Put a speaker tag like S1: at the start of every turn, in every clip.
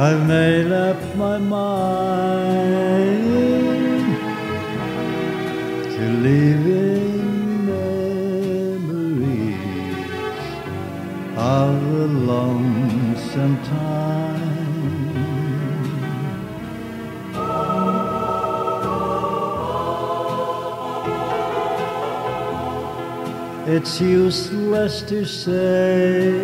S1: I've made up my mind to live in memories of the lonesome time. It's useless to say,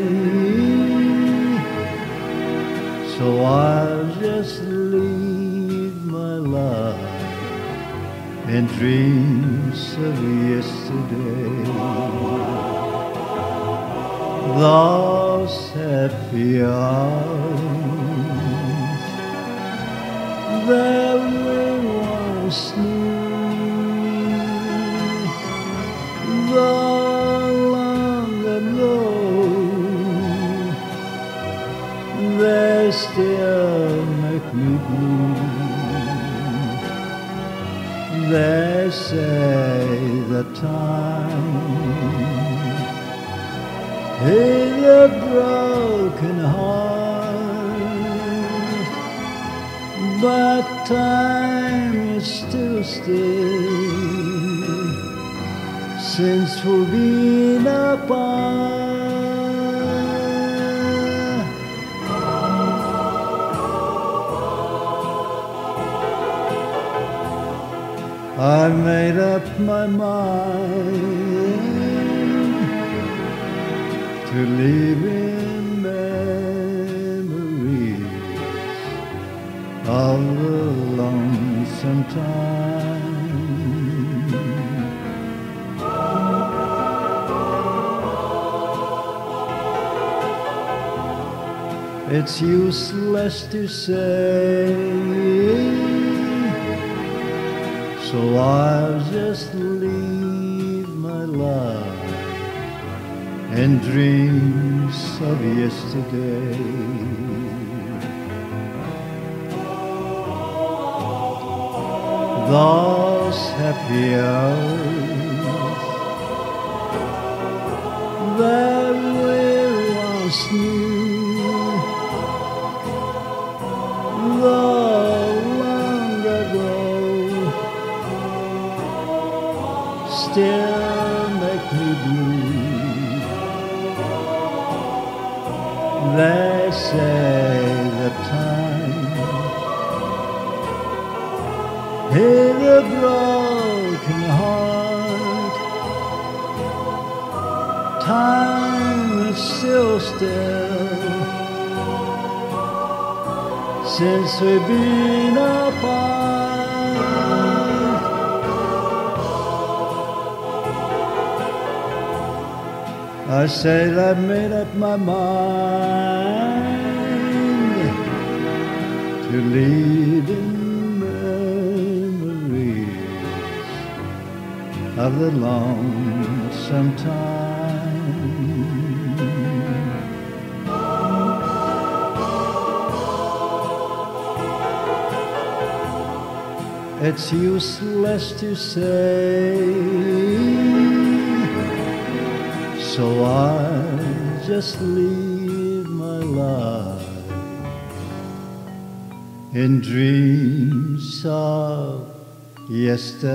S1: so I'll just leave my life in dreams of yesterday. Those happy hours that we once knew, they still make me blue. They say the time is a broken heart, but time is still still since we've been apart. I made up my mind to live in memories of the lonesome time. It's useless to say, so I'll just leave my love and dreams of yesterday. Those happy hours that we once knew, still make me blue. They say the time in a broken heart, time is still still since we've been apart. I said I've made up my mind to live in memories of the lonesome time. It's useless to say, so I just leave my life in dreams of yesterday.